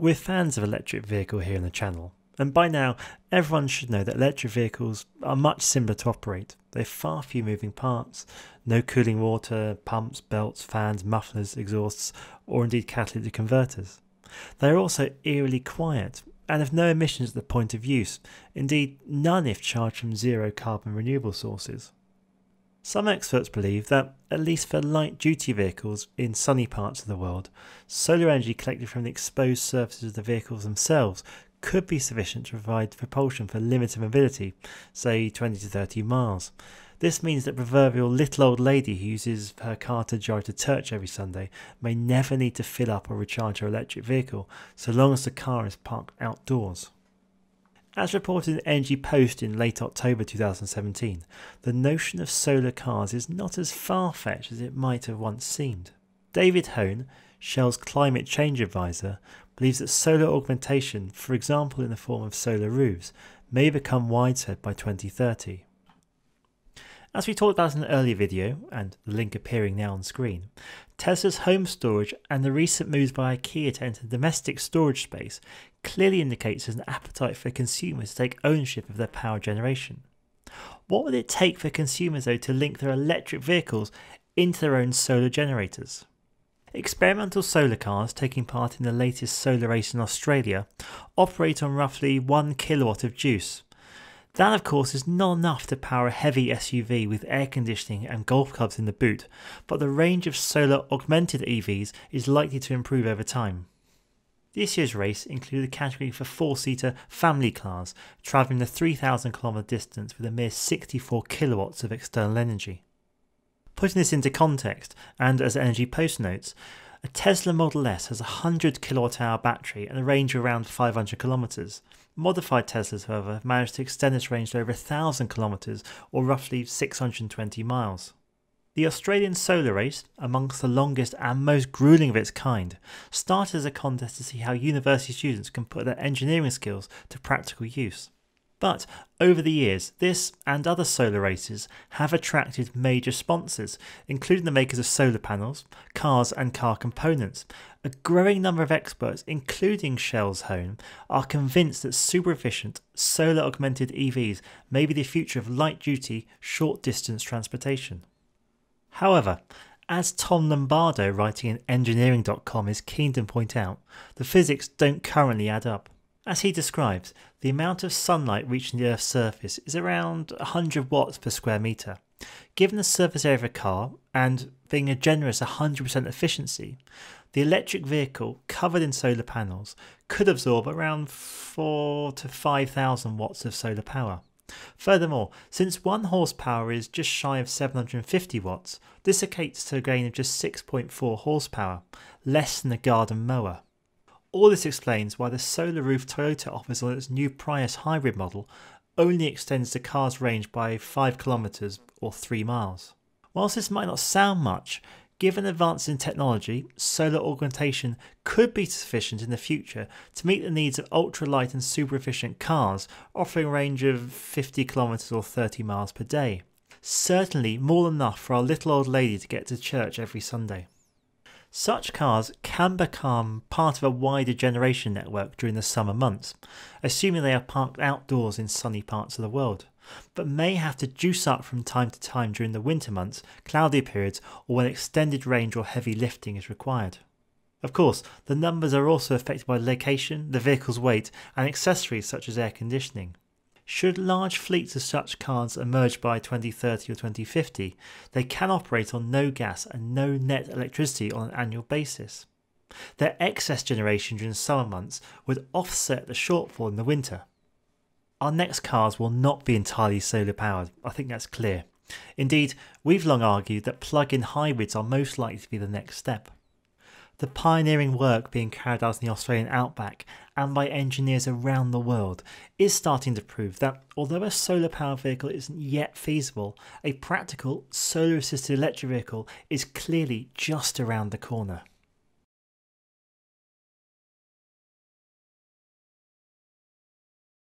We're fans of electric vehicle here on the channel, and by now everyone should know that electric vehicles are much simpler to operate. They have far few moving parts, no cooling water, pumps, belts, fans, mufflers, exhausts, or indeed catalytic converters. They are also eerily quiet and have no emissions at the point of use, indeed none if charged from zero carbon renewable sources. Some experts believe that, at least for light duty vehicles in sunny parts of the world, solar energy collected from the exposed surfaces of the vehicles themselves could be sufficient to provide propulsion for limited mobility, say 20 to 30 miles. This means that proverbial little old lady who uses her car to drive to church every Sunday may never need to fill up or recharge her electric vehicle so long as the car is parked outdoors. As reported in Energy Post in late October 2017, the notion of solar cars is not as far fetched as it might have once seemed. David Hone, Shell's climate change advisor, believes that solar augmentation, for example in the form of solar roofs, may become widespread by 2030. As we talked about in an earlier video, and the link appearing now on screen, Tesla's home storage and the recent moves by IKEA to enter the domestic storage space clearly indicates there's an appetite for consumers to take ownership of their power generation. What would it take for consumers though to link their electric vehicles into their own solar generators? Experimental solar cars taking part in the latest solar race in Australia operate on roughly 1 kilowatt of juice, that, of course, is not enough to power a heavy SUV with air conditioning and golf clubs in the boot, but the range of solar augmented EVs is likely to improve over time. This year's race included a category for four seater family cars, travelling the 3,000 km distance with a mere 64 kilowatts of external energy. Putting this into context, and as Energy Post notes, a Tesla Model S has a 100 kilowatt hour battery and a range of around 500 kilometers. Modified Teslas, however, have managed to extend this range to over 1,000 kilometers or roughly 620 miles. The Australian Solar Race, amongst the longest and most grueling of its kind, started as a contest to see how university students can put their engineering skills to practical use. But over the years, this and other solar races have attracted major sponsors, including the makers of solar panels, cars, and car components. A growing number of experts, including Shell's Hone, are convinced that super efficient, solar augmented EVs may be the future of light duty, short distance transportation. However, as Tom Lombardo, writing in engineering.com, is keen to point out, the physics don't currently add up. As he describes, the amount of sunlight reaching the Earth's surface is around 100 watts per square metre. Given the surface area of a car, and being a generous 100% efficiency, the electric vehicle covered in solar panels could absorb around 4 to 5,000 watts of solar power. Furthermore, since 1 horsepower is just shy of 750 watts, this equates to a gain of just 6.4 horsepower, less than a garden mower. All this explains why the solar roof Toyota offers on its new Prius hybrid model only extends the car's range by 5 kilometers or 3 miles. Whilst this might not sound much, given advances in technology, solar augmentation could be sufficient in the future to meet the needs of ultralight and super efficient cars offering a range of 50 kilometers or 30 miles per day. Certainly more than enough for our little old lady to get to church every Sunday. Such cars can become part of a wider generation network during the summer months, assuming they are parked outdoors in sunny parts of the world, but may have to juice up from time to time during the winter months, cloudy periods, or when extended range or heavy lifting is required. Of course, the numbers are also affected by location, the vehicle's weight, and accessories such as air conditioning. Should large fleets of such cars emerge by 2030 or 2050, they can operate on no gas and no net electricity on an annual basis. Their excess generation during summer months would offset the shortfall in the winter. Our next cars will not be entirely solar powered, I think that's clear. Indeed, we've long argued that plug in hybrids are most likely to be the next step. The pioneering work being carried out in the Australian outback and by engineers around the world is starting to prove that although a solar powered vehicle isn't yet feasible, a practical solar assisted electric vehicle is clearly just around the corner.